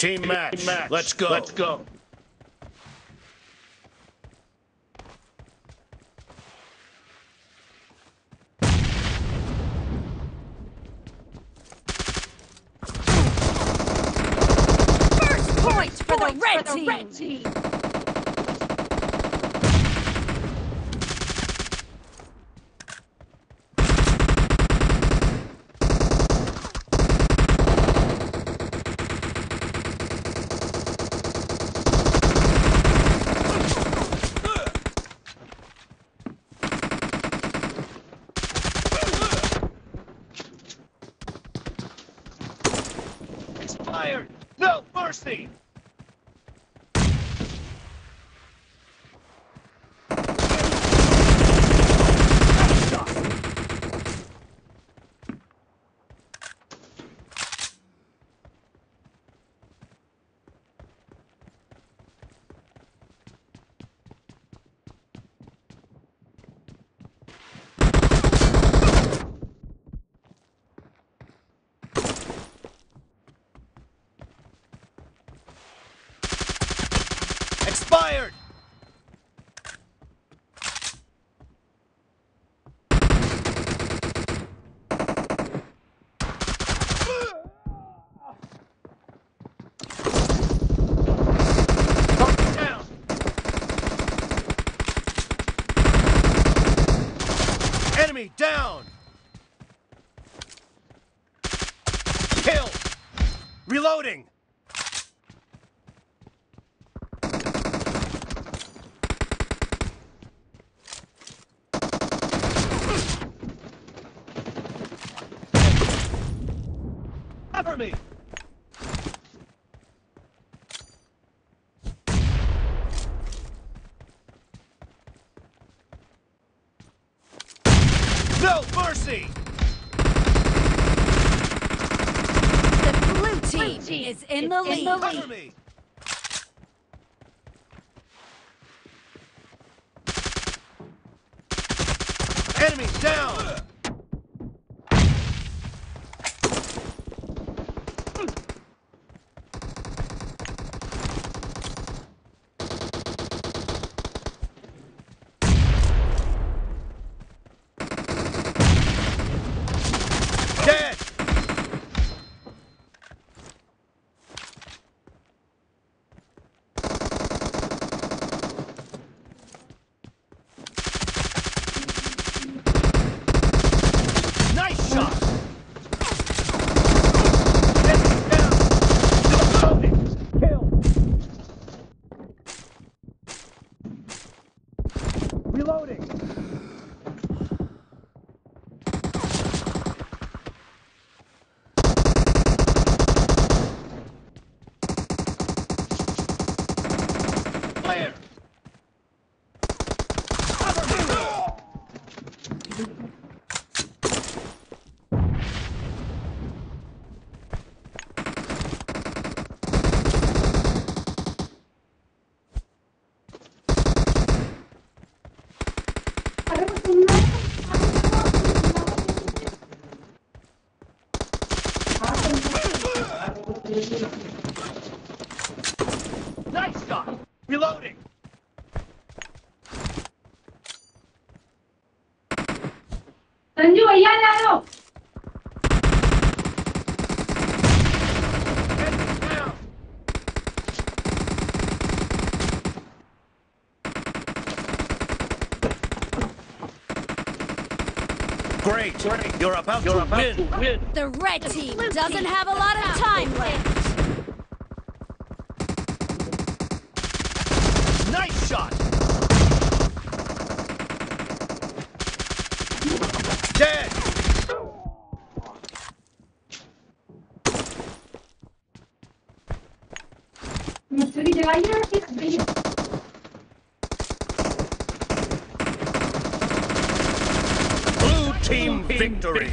Team match. Let's go. Let's go. First point for the red team. No mercy. Expired. Down. Enemy down. Kill. Reloading. Cover me. No mercy. The blue team is in the lead. Cover me. Enemy down. Dead. Nice shot. Enemy down. Reloading. Kill. Reloading. Fire. Nice shot. Reloading. Sanju भैया जा लो Great. Great. You're about, You're to, about win. to win. The red team doesn't have a lot of time left. Nice shot. Dead. Mr. Dwyer, it's team victory.